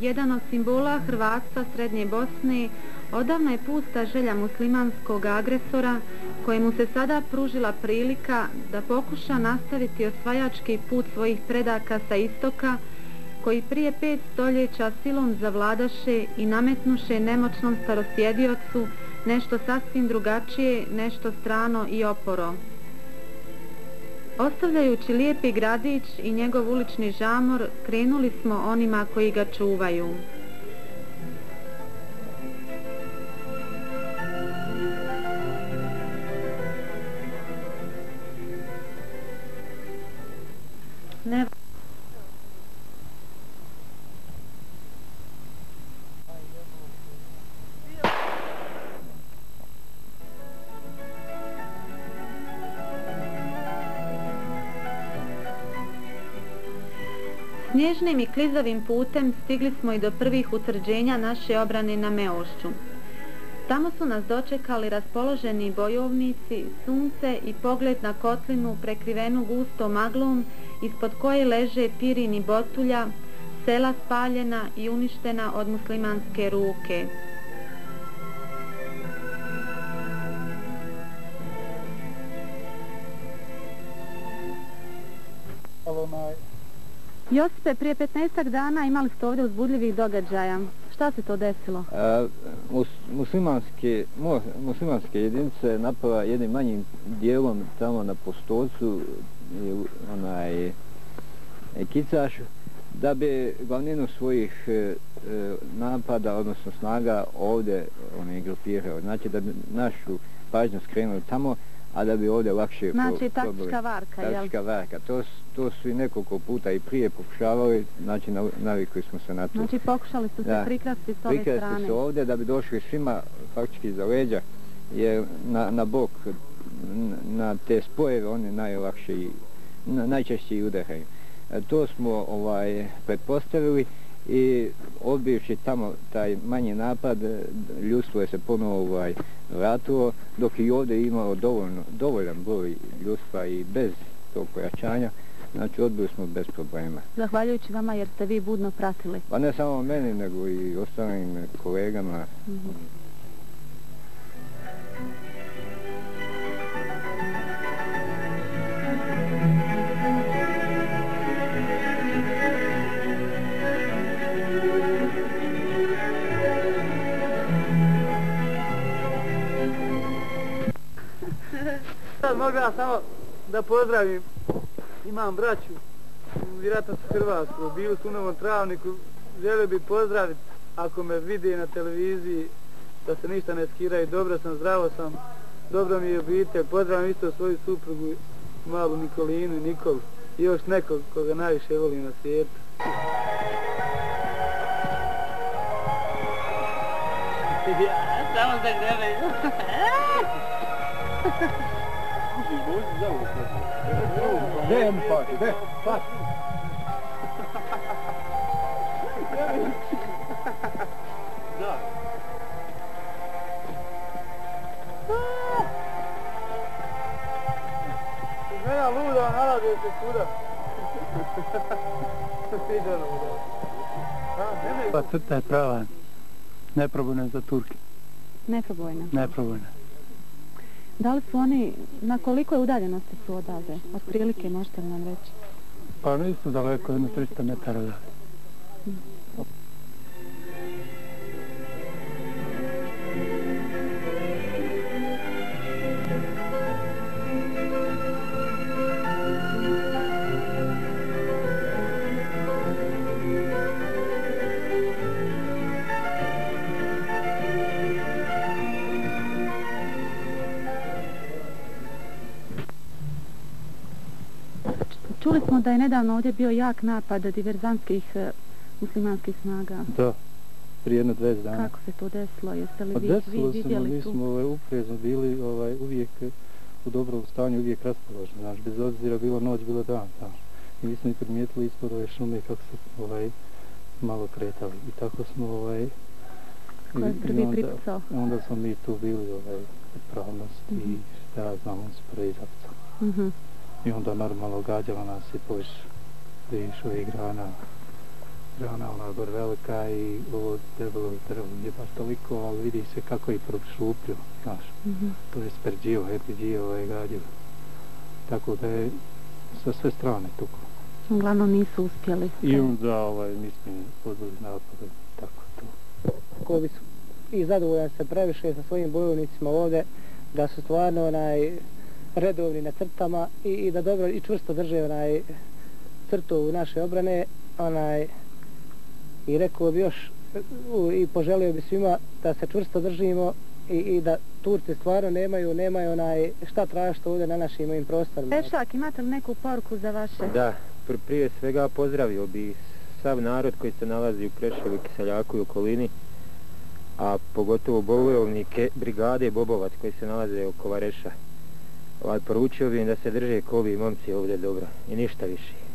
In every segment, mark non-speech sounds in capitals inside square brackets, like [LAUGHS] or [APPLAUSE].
Jedan od simbola Hrvatstva Srednje Bosne, odavna je pusta želja muslimanskog agresora, kojemu se sada pružila prilika da pokuša nastaviti osvajački put svojih predaka sa istoka, koji prije pet stoljeća silom zavladaše i nametnuše nemoćnom starosjediocu nešto sasvim drugačije, nešto strano i oporo. Ostavljajući lijepi gradić i njegov ulični žamor, krenuli smo onima koji ga čuvaju. Snježnim i klizavim putem stigli smo i do prvih utvrđenja naše obrane na Meošću. Tamo su nas dočekali raspoloženi bojovnici, sunce i pogled na kotlinu prekrivenu gustom maglom ispod koje leže pirin i botulja, sela spaljena i uništena od muslimanske ruke. Josipe, prije 15 dana imali ste ovdje uzbudljivih događaja. Šta se to desilo? A, mus, muslimanske, mo, muslimanske jedinice napava jednim manjim dijelom tamo na postocu onaj kicaš da bi glavninu svojih e, e, napada, odnosno snaga ovdje oni grupirao. Znači da bi našu pažnju skrenuli tamo, a da bi ovdje lakše... Znači, taktička varka, jel? Taktička varka. To, to su i nekoliko puta i prije pokušavali, znači navikli smo se na to. Znači, pokušali su se prikrasti s ove prikrasti strane. Prikrasti su ovdje da bi došli svima faktički za leđa, jer na, na bok, na te spojeve, oni najlakše i na, najčešće i udaraju. E, to smo ovaj pretpostavili i odbivši tamo taj manji napad, ljudstvo je se ponovo ovaj, vratilo, dok i ovdje imalo dovoljno, dovoljan broj ljudstva i bez tog pojačanja, znači odbili smo bez problema. Zahvaljujući vama jer ste vi budno pratili. Pa ne samo meni, nego i ostalim kolegama. Mm -hmm. Sad mogu ja samo da pozdravim, imam braću, vjerojatno su Hrvatsku, bili su u Novom Travniku, želio bi pozdraviti ako me vidi na televiziji, da se ništa ne skiraju, dobro sam, zdravo sam, dobro mi je obitelj, pozdravim isto svoju suprugu, malu Nikolinu i Nikolu, i još nekog koga najviše volim na svijetu. [LAUGHS] Samo za grebe. [LAUGHS] [LAUGHS] Gdje mu pati? Gdje? Pati. Da. Mena luda, nalazi se kuda. Pa crta je prava. Neprobojna za Turke. Neprobojna? Neprobojna. Da li su oni, na koliko je udaljenosti su odavde? Od prilike možete nam reći? Pa nisu daleko, jedno 300 metara dalje. Čuli smo da je nedavno ovdje bio jak napad diverzantskih uh, muslimanskih snaga. Da, prije jedno 20 dana. Kako se to desilo? Jeste li pa vi, desilo vi vidjeli se, mi smo ovaj, uprezno bili ovaj, uvijek u dobrom stanju, uvijek raspoloženi. Znaš, bez obzira bilo noć, bilo dan. Znaš. I mi smo i primijetili ispod ove šume kako se ovaj, malo kretali. I tako smo... Ovaj, Ko je prvi pripucao? Onda smo mi tu bili ovaj, pravnost mm -hmm. i šta ja znam, on se prvi zapucao. Mm -hmm. I onda normalno gađala nas i poviš viš ovih grana strana ona gor velika i ovo trebalo, trebalo je baš toliko, ali vidi se kako je prošupljio, znaš. Mm -hmm. To je sperđivo, epiđivo, ovaj gađivo. Tako da je sa sve strane tuko. Uglavnom nisu uspjeli. I onda ovaj, nismo podvili napade, tako to. Ko bi su i zadovoljan se previše sa svojim bojovnicima ovde, da su stvarno onaj redovni na crtama i, i da dobro i čvrsto drže onaj crtu u naše obrane, onaj i rekao bi još i poželio bi svima da se čvrsto držimo i, i da Turci stvarno nemaju, nemaju onaj šta tražiti ovdje na našim ovim prostorima. Pešak, imate li neku poruku za vaše? Da, pr prije svega pozdravio bi sav narod koji se nalazi u Preševu, Kiseljaku i okolini, a pogotovo bojovnike brigade Bobovac koji se nalaze oko Vareša. Ovaj, poručio bi im da se drže kovi momci ovdje dobro i ništa više.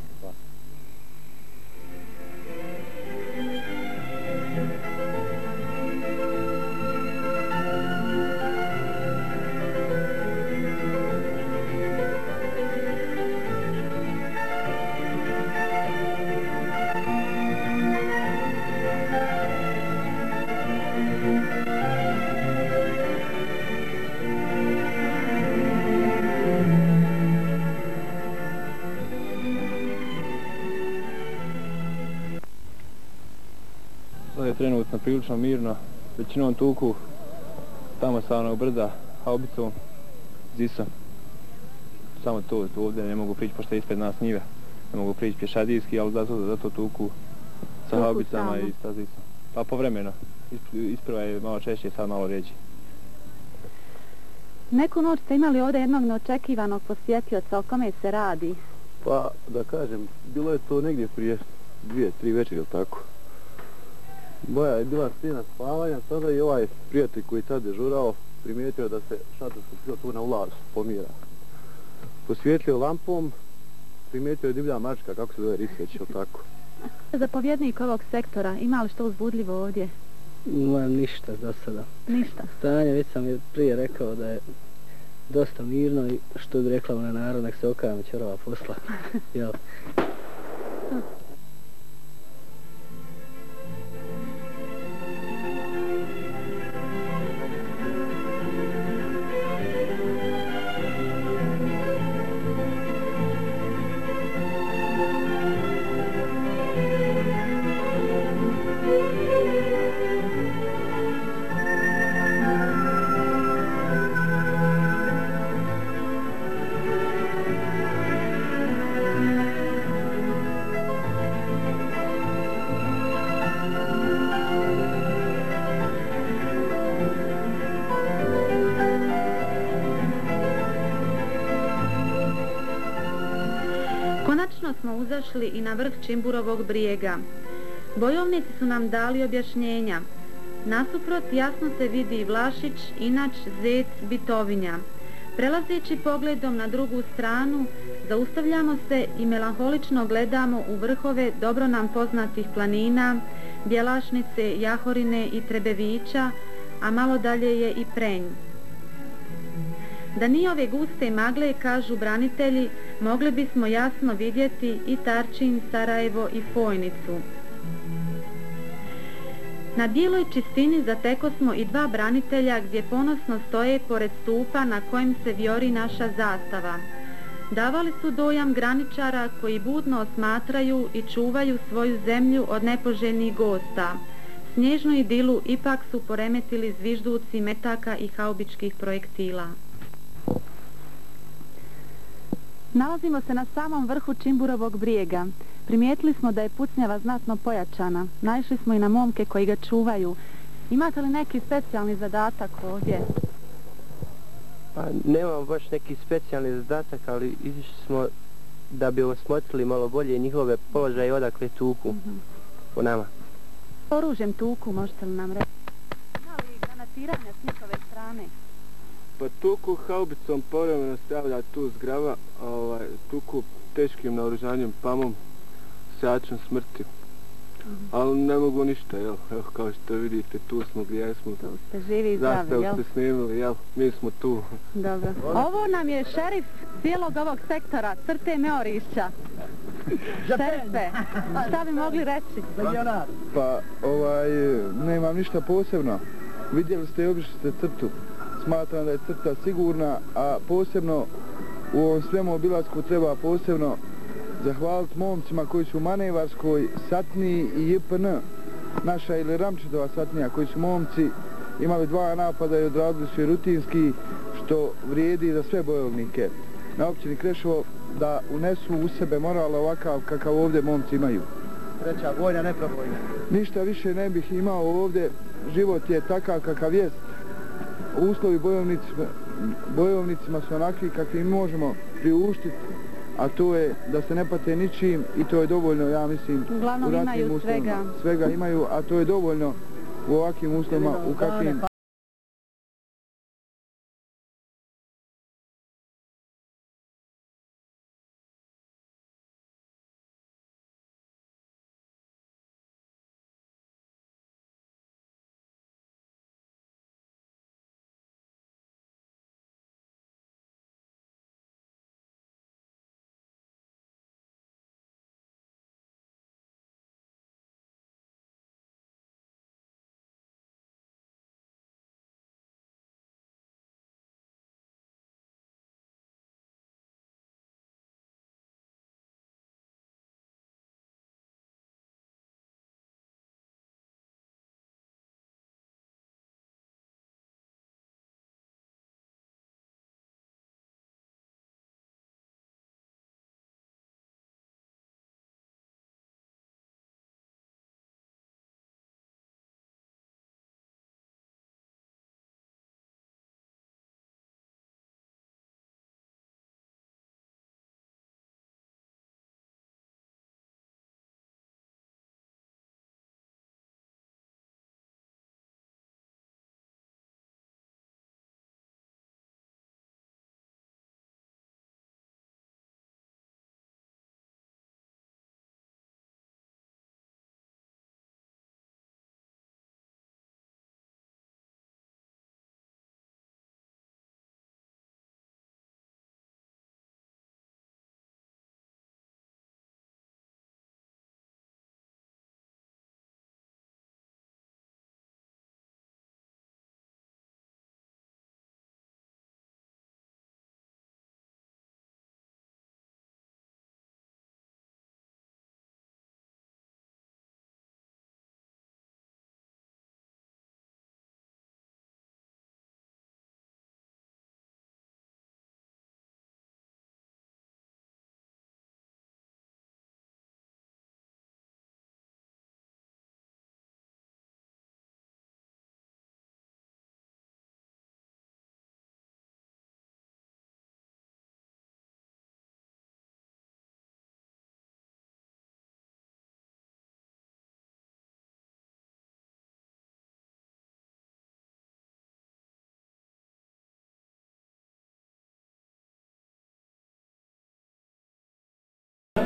Prilično mirno, većinom tuku tamo sa onog brda, haubicom, zisom. Samo to, tu ovdje ne mogu prići, pošto je ispred nas njive. Ne mogu prići pješadijski, ali zato, zato tuku sa haubicama i sa zisom. Pa povremeno. Isprva je malo češće, sad malo ređi. Neku noć ste imali ovdje jednog neočekivanog posjetioca, o kome se radi? Pa, da kažem, bilo je to negdje prije dvije, tri večeri, ili tako? Moja je bila stina spavanja, sada i ovaj prijatelj koji je tad dežurao primijetio da se šatorsko pilo tu na ulaz pomira. Posvijetlio lampom, primijetio je divlja mačka, kako se zove Risveć, ili tako? [LAUGHS] Zapovjednik ovog sektora, ima li što uzbudljivo ovdje? Ima ništa za sada. Ništa? Stanje, već sam je prije rekao da je dosta mirno i što bi rekla ona narod, nek se okajamo čorova posla. [LAUGHS] Jel? Konačno smo uzašli i na vrh Čimburovog brijega. Bojovnici su nam dali objašnjenja. Nasuprot jasno se vidi Vlašić, Inač, Zec, Bitovinja. Prelazeći pogledom na drugu stranu, zaustavljamo se i melanholično gledamo u vrhove dobro nam poznatih planina, Bjelašnice, Jahorine i Trebevića, a malo dalje je i Prenj. Da nije ove guste magle, kažu branitelji, mogli bismo jasno vidjeti i Tarčin, Sarajevo i Fojnicu. Na bijeloj čistini zateko smo i dva branitelja gdje ponosno stoje pored stupa na kojem se vjori naša zastava. Davali su dojam graničara koji budno osmatraju i čuvaju svoju zemlju od nepoželjnih gosta. Snježnu idilu ipak su poremetili zvižduci metaka i haubičkih projektila. Nalazimo se na samom vrhu Čimburovog brijega. Primijetili smo da je pucnjava znatno pojačana. Naišli smo i na momke koji ga čuvaju. Imate li neki specijalni zadatak ovdje? Pa nemamo baš neki specijalni zadatak, ali izišli smo da bi osmotrili malo bolje njihove položaje odakle tuku mm -hmm. po nama. Oružjem tuku, možete li nam reći? Ima li granatiranja s njihove strane? Pa tuku haubicom povremeno stavlja tu zgrava, ovaj, tuku teškim naoružanjem pamom s jačom smrti. Mm -hmm. Ali ne mogu ništa, jel? Evo, kao što vidite, tu smo gdje jesmo. Tu ste živi i zdravi, jel? Zastav ste snimili, jel? Mi smo tu. Dobro. Ovo nam je šerif cijelog ovog sektora, crte Meorišća. [LAUGHS] Šerife, šta bi mogli reći? Pa, ovaj, nemam ništa posebno. Vidjeli ste i obišli ste crtu. Smatram da je crta sigurna, a posebno u ovom svemu obilasku treba posebno zahvaliti momcima koji su u Manevarskoj, Satniji i JPN, naša ili Ramčetova Satnija, koji su momci imali dva napada i odradili su i rutinski, što vrijedi za sve bojovnike na općini Krešovo da unesu u sebe moral ovakav kakav ovdje momci imaju. Treća vojna, neprobojna. Ništa više ne bih imao ovdje, život je takav kakav jest. Uslovi bojovnicima, bojovnicima su onakvi kakvi možemo priuštiti, a to je da se ne pate ničim i to je dovoljno, ja mislim, Uglavnom u ratnim imaju uslovima. svega. Svega imaju, a to je dovoljno u ovakvim uslovima u kakvim